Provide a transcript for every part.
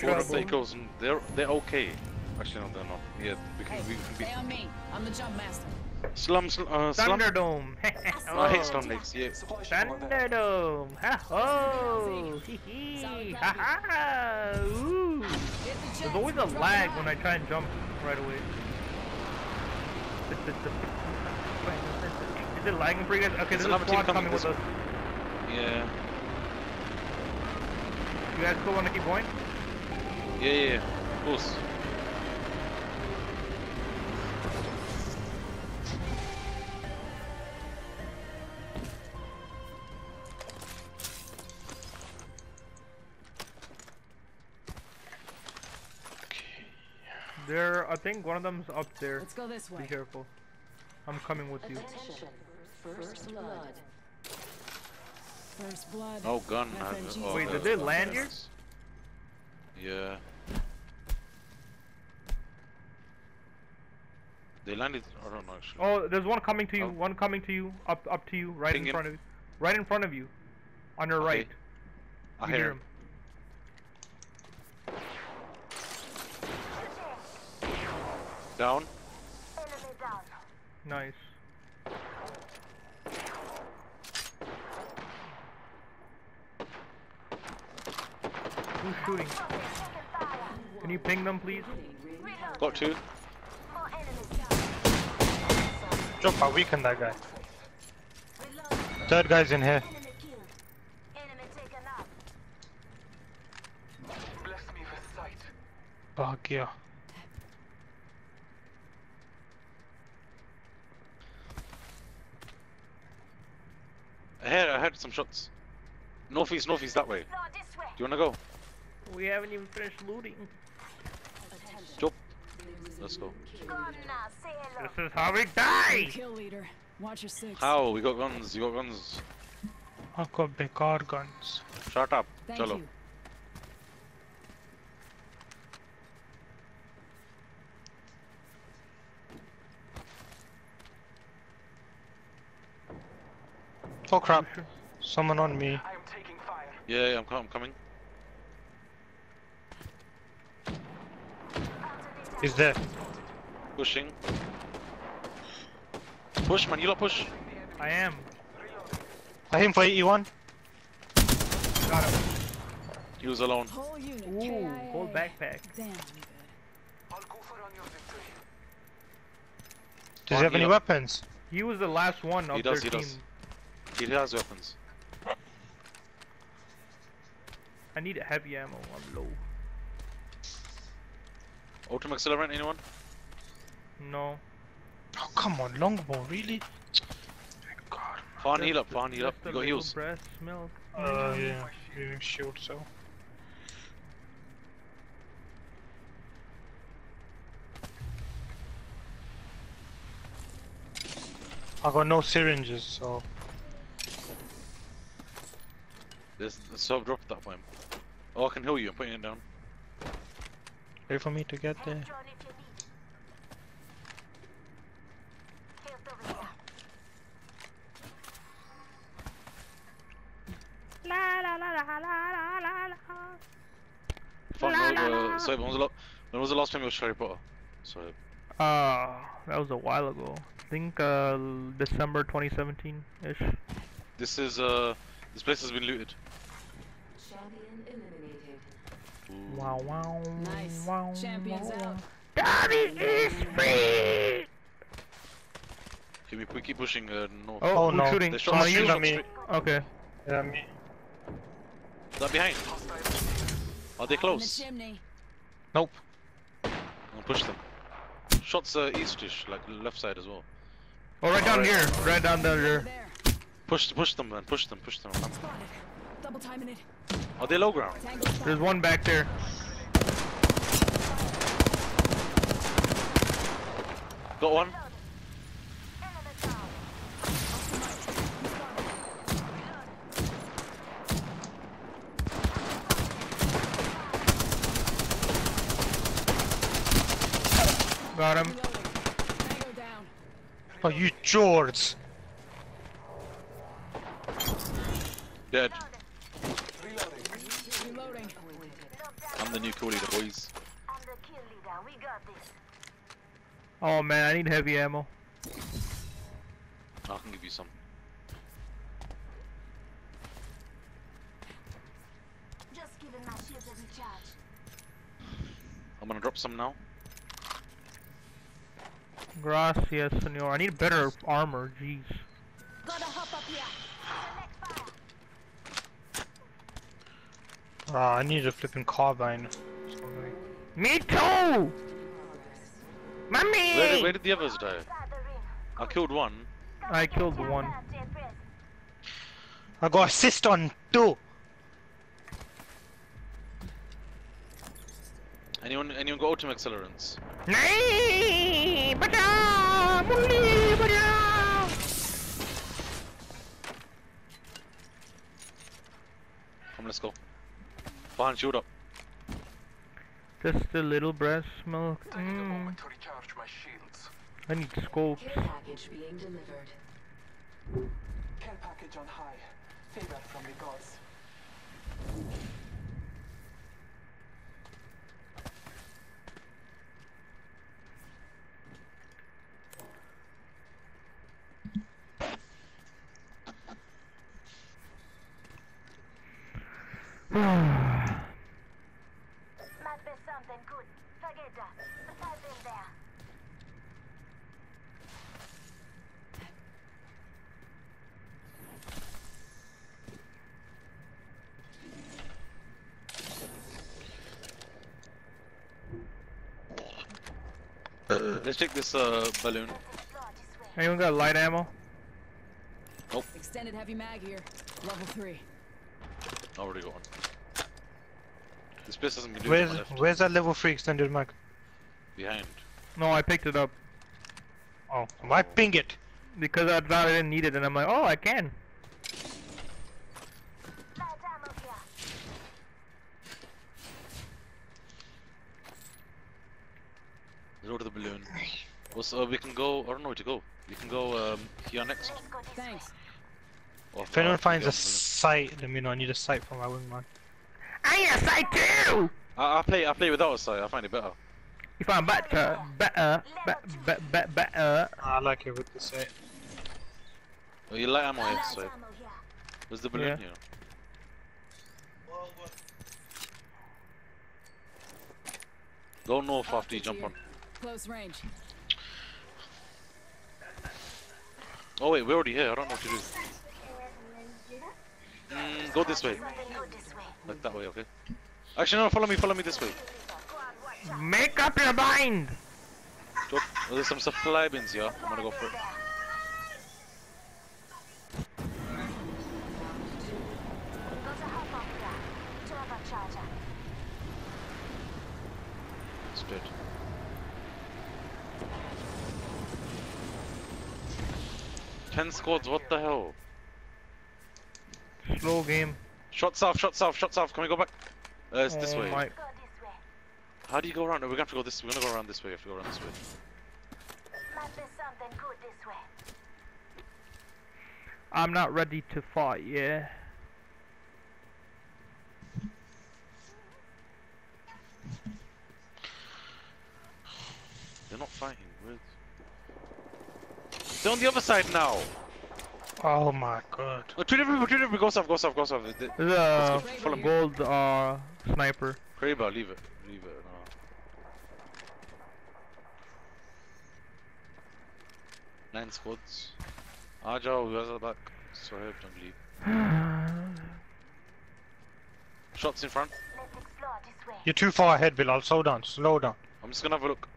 Four of the trouble. echoes, and they're they're okay. Actually, no, they're not. Yeah, we can we can Stay beat on me. I'm the jump master. slum. Sl uh, slum. Thunderdome. Oh, I hate slum lakes. Yeah. Thunderdome. Ha ho. Hee hee. Ha ha. Ooh. Hit the jet. There's always a lag when I try and jump right away. Is it lagging for you guys? Okay, There's there's a another team squad coming coming with this us. Yeah. You guys still want to keep going? Yeah, yeah, yeah. Of course. There, I think one of them's up there. Let's go this way. Be careful. I'm coming with you. First blood. First blood. Oh, gun. I- oh, Wait, did they land here? Yeah. They landed. I don't know actually. Oh, there's one coming to you. Oh. One coming to you. Up, up to you. Right Ping in him. front of you. Right in front of you. On your Okay. right. I You hear him. Down. Nice. Shooting? Can you ping them, please? Got two. Jump, I weakened that guy. Third guy's in here. Bagya. Ahead. I heard some shots. Northeast, northeast, that way. Do you wanna go? We haven't even finished looting. Jump. Let's go. This is how we die! Kill leader. Watch your six. How? We got guns. You got guns. I've got bekar guns. Shut up. Thank Chalo. you. Oh crap. Someone on me. Yeah, yeah I'm, com- I'm coming. He's there. Pushing. Push, man. You lot push. I am. I him for 81. Got him. He was alone. Whole unit. Ooh, KIA. gold backpack. Damn, you good. Does he have any Bagya. weapons? He was the last one He of does, their he team. does. He has weapons. I need heavy ammo. I'm low. Ultimate accelerant, anyone? No. Oh come on, longbow, really? God. Farn heal up, Farn heal up. Just You a got little heals. breast milk. Uh, yeah, using shield, so. I got no syringes, so. There's the sub drop that for him. Oh, I can heal you. I'm putting it down. Wait for me to get there. Farn, uh, sorry, when was the la- when was the last time you watched Harry Potter? Sorry. Uh, that was a while ago. I think uh, December 2017-ish. This is uh, this place has been looted. Wow, wow, Nice. wow. Champions wow. out. Daddy is free! Can we we keep pushing uh, north? Oh, Oh, who's no. shooting? They shot Oh, you? straight, me. straight. Okay. Yeah, me. That behind. Are they In the close? chimney. Nope. I'll push them. Shots uh, eastish, like left side as well. Oh, right down Alright. here. Right down there. There. Push, push them, man. Push them, push them. Spotted. Double timing it. Are they low ground? There's one back there. Got one. Got him. Oh, you George! Dead. I'm the new cool leader, boys. I'm the kill leader. We got this. Oh man, I need heavy ammo. I can give you some. Just giving my shields a recharge. I'm gonna drop some now. Gracias, senor. I need better armor, jeez. Gotta hop up here. Select fire. Ah, I need a flipping carbine. Me too! Progress. Mommy! Where, did- where did the others die? Inside the ring. I killed one. I killed one. Countdown, ten press. I got assist on two. Anyone anyone got ultimate accelerants? Nee! Baja! Muli! Baja! Come, let's go. Behind, shield up. Just a little breast milk. Mm. to recharge my shields. I need scopes. Care package being delivered. Care package on high. Favor from the gods. Might be something good. Forget that. Besides them there. Let's take this uh, balloon. Explore this way. Anyone got light ammo? Nope. Extended heavy mag here. Level three. I already got one. This place hasn't been doing Where's on my left. where's that level three extended mag? Behind. No, I picked it up Oh, why ping it? because I thought I didn't need it, and I'm like, oh, I can. Light ammo here. Go to the balloon. Also, uh, we can go. I don't know where to go. We can go um, here next. Let's go this Thanks. Or If anyone finds a sight, let me know. I need a sight for my wingman. I need a sight too! I, I play. I play without a sight. I find it better. If I'm better, better, better, better, better. I like it with the sight. Oh, you light ammo here, Light so where's the balloon Yeah. here? Go north after you jump on. Close range. Oh wait, we're already here. I don't know what to do. Mm, go this way. Something this way. Like that way, okay? Actually, no. Follow me. Follow me this way. Go on, watch out. Make up your mind! Drop. Oh, there's some supply bins here. I'm gonna go for it. Gotta hop up here. Turbocharger. It's dead. Ten squads. What the hell? Slow game. Shot south. Shot south. Shot south. Can we go back? Uh, it's this Oh way. my- Go this way. How do you go around? No, we're gonna have to go this. We're gonna go around this way. If we go around this way. Might be something good this way. I'm not ready to fight, yeah. They're not fighting. Where's... They're on the other side now. Oh my god. Oh, two different people. Two different. Go south. Go south. Go south. The- There's a go, gold uh, sniper. Kraber, leave it. Leave it. No. Nine squads. Aja, you guys are back. Sorry, don't leave. Shots in front. Let's explore this way. You're too far ahead, Bilal. Slow down. Slow down. I'm just gonna have a look.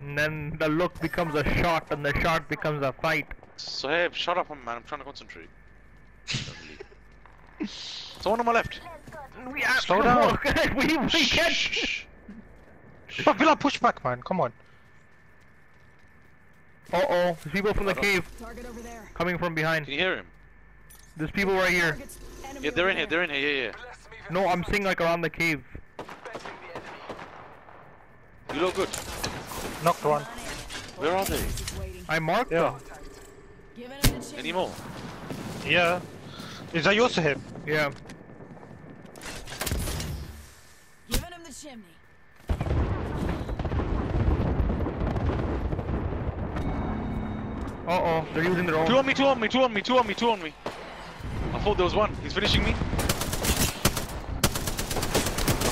And then the look becomes a shot, and the shot becomes a fight. Sohaib, shut up, man. I'm trying to concentrate. Don't. Someone on my left. Let's go this We have Slow to down. look. we we can't. Shh. But Bilal, push back, man. Come on. Uh oh, there's people from the cave Target over there. coming from behind. Can you hear him? There's people right here. Yeah, they're in here. They're in here. Yeah, yeah. Bless me with No, I'm seeing like around the cave. dispensing the enemy. You look good. Knocked one. Where are they? I marked Yeah. them. Giving him the. Any more? Yeah. Is that yours to him? Yeah. Give chimney. Uh oh, they're using their Two on me, two on me, two on me, two on me, two on me. I thought there was one. He's finishing me. I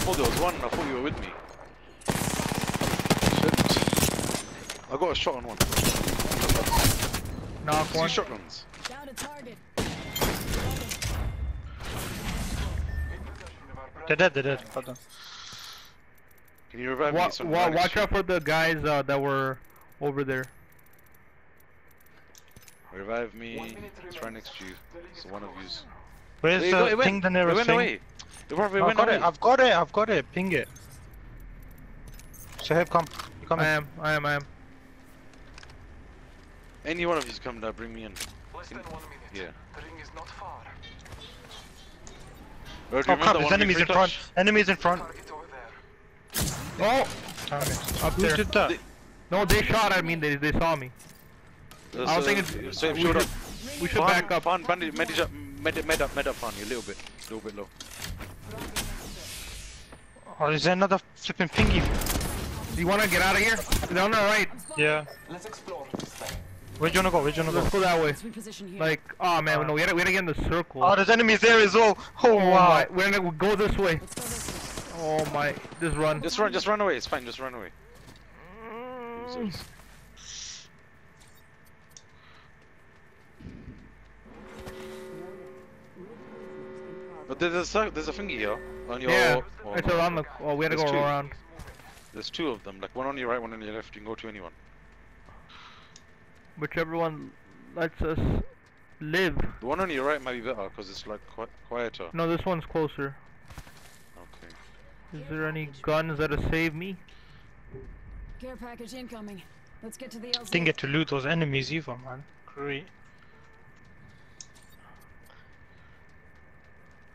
thought there was one. I thought you were with me. Shit. I got a shot on one. Knock Two shotguns. Down to target. They're dead, they're dead. Hold on. Can you revive me? Wa- son? wa- watch out for the guys uh, that were over there. Revive me. minute It's right next to you. The So one of close. yous. Where's the go- it went- ping the It nearest went thing? away. The brother, it I've got away. it, I've got it, I've got it. Ping it. Sahib, come. You coming? I am, I am, I am. Any one of yous come down, bring me in. Less than one minute. Yeah. The ring is not far. Bro, Oh crap, there's enemies in free front. Enemies in front. Target over there. Oh, Damn it. up Who there. did that? They- No, they shot at me. They they saw me. There's, I was uh, thinking Same we should, we should Fan- back up. Fan, bandage, bandage up, med, med up, med up on you a little bit, a little bit low. Oh, is there another flipping pingy? You wanna get out of here? They're on the right. Yeah. Let's explore this way. Where'd you wanna go? Where'd you wanna Let's go? go that way. Let's reposition here. Like, oh man, no, we gotta, we gotta get in the circle. Oh, there's enemies there as well. Oh, Oh wow. my, we're gonna go this way. Let's go this way. Oh my, just run. Just run, just run away. It's fine. Just run away. Mm. But there's a there's a thingy here on your. Yeah, oh, it's no. around the. Oh, we gotta There's go two. around. There's two of them. Like one on your right, one on your left. You can go to anyone. Whichever one lets us live. The one on your right might be better because it's like qui quieter. No, this one's closer. Okay. Is there any guns that'll save me? Care package incoming. Let's get to the LZ. Didn't get to loot those enemies either, man. Great.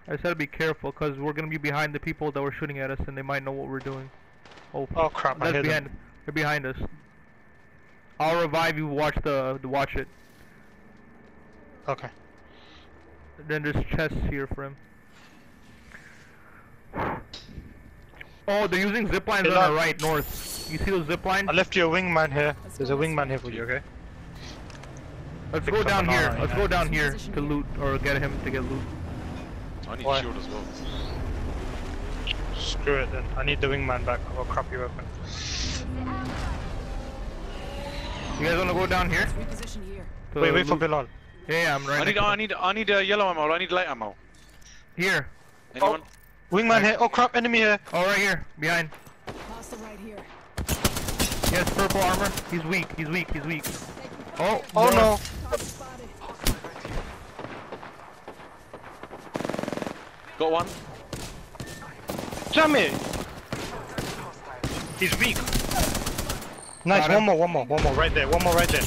I just gotta be careful because we're gonna be behind the people that were shooting at us and they might know what we're doing. Oh, Oh crap, I that's hit behind. them. They're behind us. I'll revive you. Watch the, the watch it. Okay. Then there's chests here for him. Oh, they're using zip lines Hey, on lad. the right, north. You see those zip lines? I left you a wingman here. There's a wingman here for you, okay? Let's pick go down here. right Let's now. go down here to loot or get him to get loot. I need Why? shield as well. Screw it then. I need the wingman back. I've got a crappy weapon. You guys wanna go down here? Reposition here. to Wait, wait for loot? Bilal. Yeah, yeah, I'm right. I need, to I them. need, I need a yellow ammo. I need light ammo. Here. Anyone? Oh, wingman here. Oh crap, enemy here. Oh, right here. Behind. Hostile right here. He has purple armor. He's weak. He's weak. He's weak. Oh. Oh more. no. Got one. Damn it. He's weak. Nice, one more, one more, one more, right there, one more right there.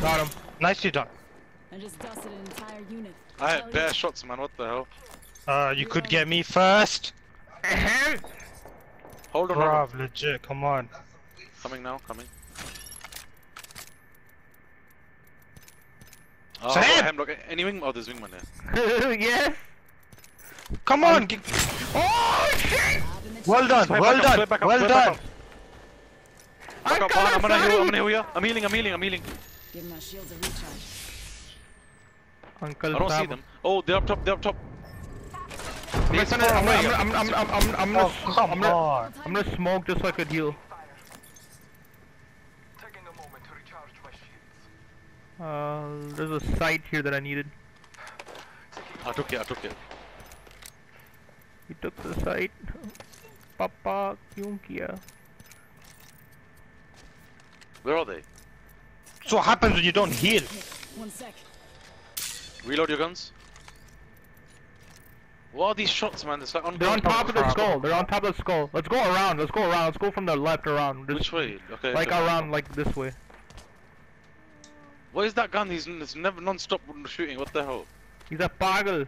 Got him. Nicely done. I just dusted an entire unit. I Hell had bare shots, man. What the hell? Uh, you could get me first. Hold on, hold on. Bruv, legit, come on. Coming now. Coming. Oh, Sam! got him, look, any wing? Oh, there's wingman there. yes. Come on! Oh shit! Out in the Well done, well done, swipe back up, well done. Up. Back up, got I'm gonna heal. I'm outside. gonna heal you. I'm healing. I'm healing. I'm healing. Give my shields a recharge. Uncle I don't see Sam. them. Oh, they're up top. They're up top. I'm He's gonna, I'm, gonna, I'm, I'm, I'm, I'm, I'm, gonna, Oh, come I'm, gonna. I'm gonna smoke just so I could heal. Taking a moment to recharge my shields. Uh, there's a sight here that I needed. I took it. I took it. You took the sight. Papa, kyun kiya? Where are they? So what happens when you don't heal? One sec. Reload your guns. What are these shots, man? It's like on. They're on top of the crap. skull. They're on top of the skull. Let's go around. Let's go around. Let's go from the left around. Just Which way? Okay. Like around, like this way. What is that gun? He's it's never non-stop shooting. What the hell? He's a pagal.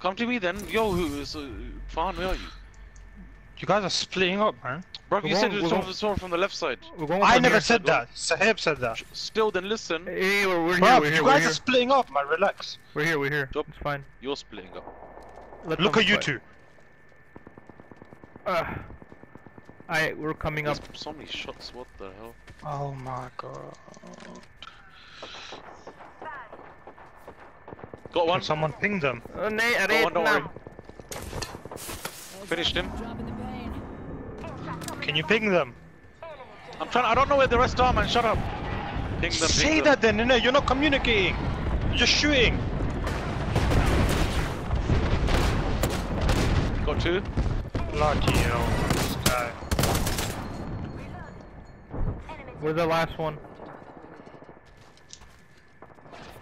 Come to me then. Yo, who is uh, Farhan, where are you? You guys are splitting up, man. Bro, We're you said going- you we're saw, going- saw from the left side. We're going I never said that. Sahib said that. Still, then listen. Hey, we're, we're here. We're here. you We're guys are splitting up, man. Relax. We're here. We're here. Stop. It's fine. You're splitting up. Let Look at you fight. two. Uh, I we're coming up. So many shots, what the hell? Oh my god. Got one. Can someone ping them? Uh, nee, er Go on, reed don't worry. Finished him. Dropping. Can you ping them? I'm trying. I don't know where the rest are, man. Shut up. Ping them. Say ping that then, innit? You're not communicating. You're just shooting. Them. Got two. Bloody hell, this guy. Where's the last one?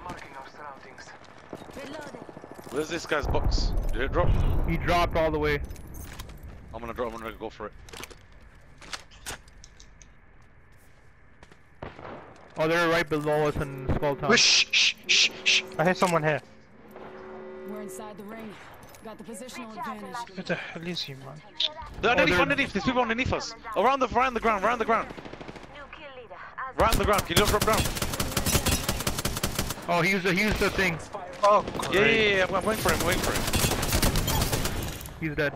Marking our surroundings. Reloading. Where's this guy's box? Did it drop? He dropped all the way. I'm gonna drop. I'm gonna go for it. Oh, they're right below us in Skull Town. Wait, shh, shh, shh, shh. I hear someone here. We're inside the ring. Got the positional advantage. Where the hell is he, man? They're oh, underneath, they're- underneath. There's people underneneath us. Oh, around the, around the ground, around the ground, New kill leader. Around the ground. Can you drop down? Oh, he used the he used the thing. Oh, Yeah, yeah, yeah. yeah. I'm waiting for him. Waiting for him. He's dead.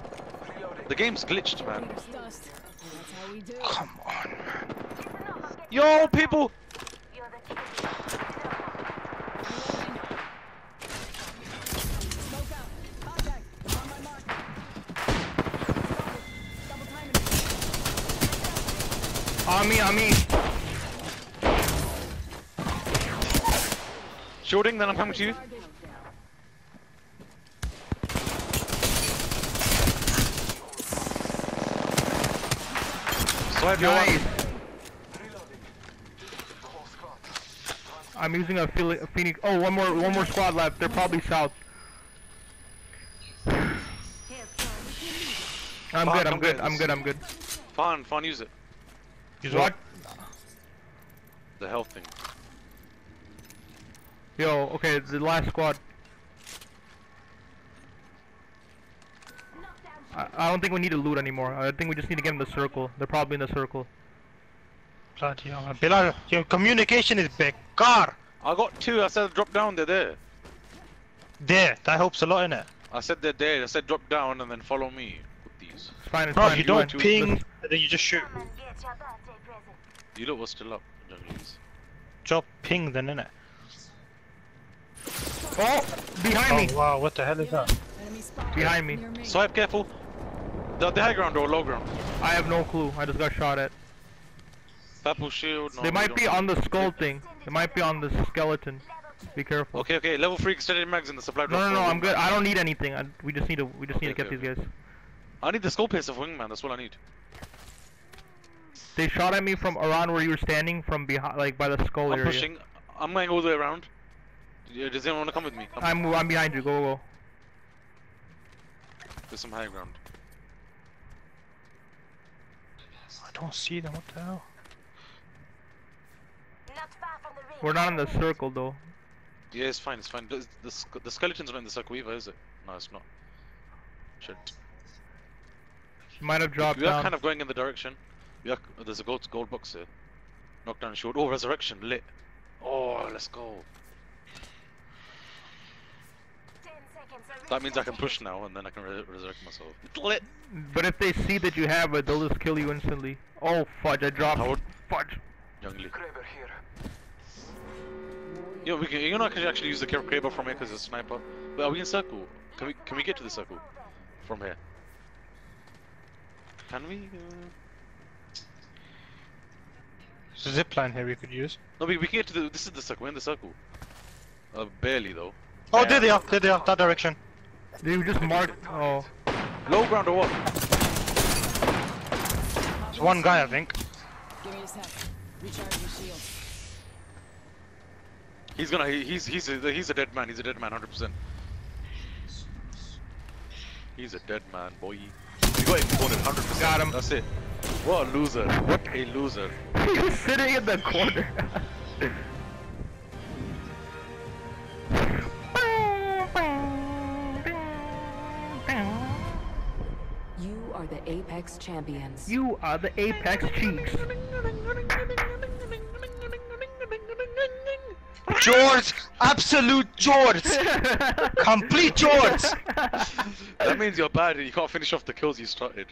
The game's glitched, man. Peter's dust. That's how we do. it. Come on, man. Yo, people. On me, on me. Shooting. Then I'm coming to you. Target. Swipe your Nice. one. Reloading. The whole squad. I'm using a, Phoenix. Oh, one more, one more squad left. They're probably south. I'm Fuck, good. I'm I'm good. good. I'm good. I'm good. Fun, fun. Use it. Use What? The health thing. Yo, okay, the last squad. I, I don't think we need to loot anymore. I think we just need to get in the circle. They're probably in the circle. Bloody hell. man. Bilal, your communication is back. Car. I got two. I said drop down. They're there. There, that helps a lot, innit? I said they're there. I said drop down and then follow me with these. It's fine. It's Bro, fine. you You don't went ping, and then you just shoot. Come and get your birthday present. You lot was still up, junglies. Drop ping then, innit? Oh, behind me. Oh wow, what the hell is that? Behind me. Near me. Swipe careful. The, the high ground or low ground? I have no clue. I just got shot at. Purple shield. No, they might be on the skull thing. They might be on the skeleton. Be careful. Okay, okay. Level three extended mags in the supply No, drop. no, no. for I'm good. I don't need anything. I, we just need to. We just need to get okay, these guys. I need the skull piercer for wingman. That's all I need. They shot at me from around where you were standing, from behind, like by the skull I'm area. pushing. I'm going all the way around. Does anyone want to come with me? Come. I'm I'm behind you. Go, go, go. There's some high ground. I don't see them, what the hell? Not far from the ring. We're not in the circle though. Yeah, it's fine. It's fine. The, the, the skeleton's not in the circle either, is it? No, it's not. Shit. You might have dropped we are down. kind of going in the direction. We are, there's a gold gold box here. Knockdown shield. Oh, resurrection lit. Oh, let's go. Ten seconds. a That means I can push now, and then I can re resurrect myself. Lit. But if they see that you have it, they'll just kill you instantly. Oh fudge! I dropped. Howard? Fudge. Youngly. Kraber here. Yo, we can. You know, I can actually use the Kra- Kraber from here because it's a sniper. But are we in circle? Can we? Can we get to the circle from here? Can we? Uh... There's a zip line here we could use. No, we, we can get to the. This is the circle. We're in the circle. Uh, barely though. Oh, there they are, there they are, that direction. They were just marked. Oh, Low ground or what? It's one guy, I think. Give me a sec. Recharge your shield. He's gonna. He, he's he's a, he's a dead man. He's a dead man, hundred percent. He's a dead man, boy. We got him cornered, hundred percent. Got him. That's it. What a loser. What a loser. he was sitting in the corner. You are the Apex champions. you are the Apex Chiefs. George! Absolute George! Complete George! That means you're bad and you can't finish off the kills you started.